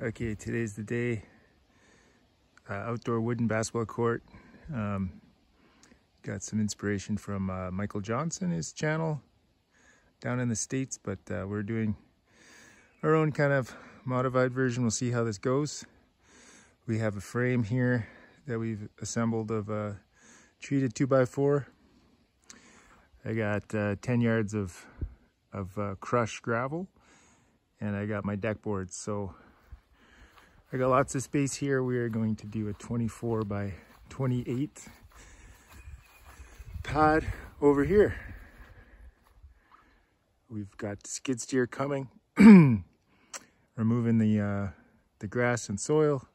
Okay, today's the day. Uh, outdoor wooden basketball court. Um, got some inspiration from uh, Michael Johnson, his channel down in the States, but uh, we're doing our own kind of modified version. We'll see how this goes. We have a frame here that we've assembled of a uh, treated 2x4. I got uh, 10 yards of, of uh, crushed gravel and I got my deck boards. So I got lots of space here. We are going to do a 24 by 28 pad over here. We've got skid steer coming, removing the, uh, the grass and soil,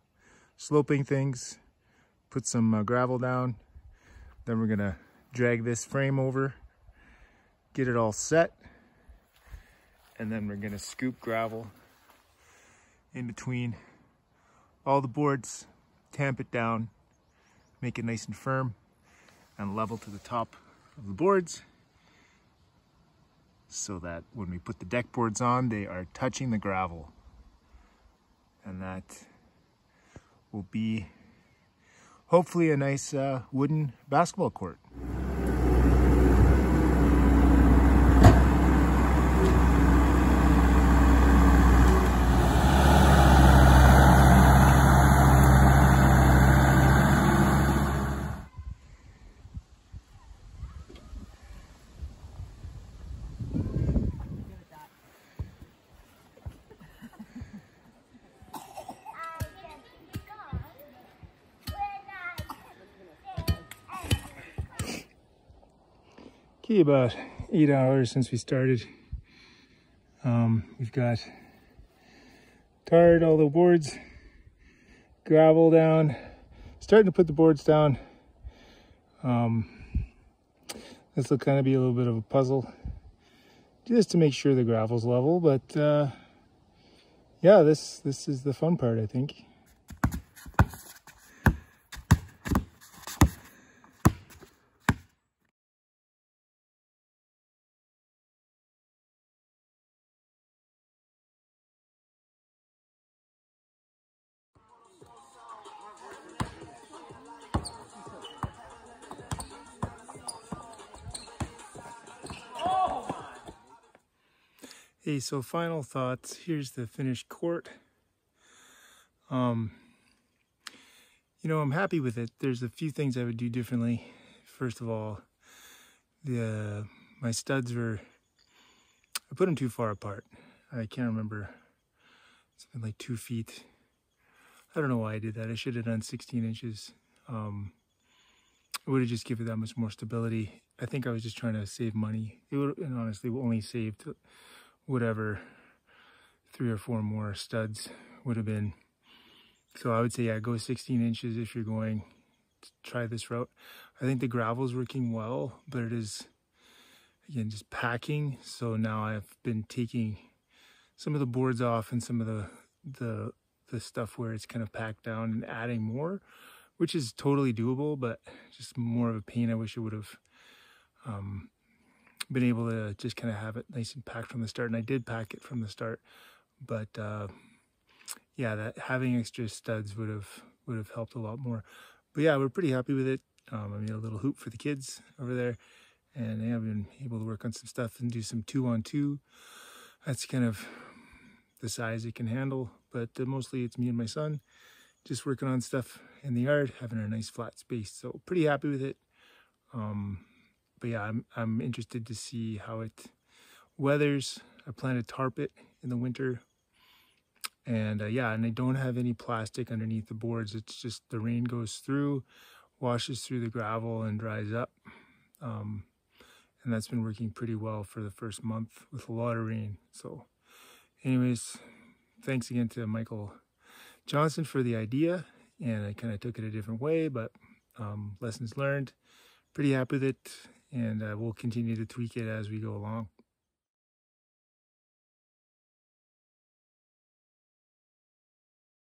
sloping things, put some uh, gravel down. Then we're gonna drag this frame over, get it all set, and then we're gonna scoop gravel in between all the boards, tamp it down, make it nice and firm and level to the top of the boards so that when we put the deck boards on, they are touching the gravel. And that will be hopefully a nice uh, wooden basketball court. Okay, about eight hours since we started. Um, we've got tarred all the boards, gravel down, starting to put the boards down. Um, this will kind of be a little bit of a puzzle just to make sure the gravel's level, but uh, yeah, this, this is the fun part, I think. Hey, so final thoughts. Here's the finished court. Um, you know, I'm happy with it. There's a few things I would do differently. First of all, the uh, my studs were, I put them too far apart. I can't remember. It's like two feet. I don't know why I did that. I should have done 16 inches. Um, it would have just given that much more stability. I think I was just trying to save money. It would, and honestly, only saved whatever three or four more studs would have been. So I would say, yeah, go 16 inches if you're going to try this route. I think the gravel's working well, but it is, again, just packing. So now I've been taking some of the boards off and some of the, the, the stuff where it's kind of packed down and adding more, which is totally doable, but just more of a pain. I wish it would have um, been able to just kind of have it nice and packed from the start. And I did pack it from the start, but uh, yeah, that having extra studs would have would have helped a lot more. But yeah, we're pretty happy with it. Um, I made a little hoop for the kids over there, and yeah, I've been able to work on some stuff and do some two on two. That's kind of the size it can handle, but uh, mostly it's me and my son just working on stuff in the yard, having a nice flat space. So pretty happy with it. Um, but yeah, I'm, I'm interested to see how it weathers. I plan to tarp it in the winter. And uh, yeah, and I don't have any plastic underneath the boards. It's just the rain goes through, washes through the gravel and dries up. Um, and that's been working pretty well for the first month with a lot of rain. So anyways, thanks again to Michael Johnson for the idea. And I kind of took it a different way, but um, lessons learned. Pretty happy with it and uh, we'll continue to tweak it as we go along.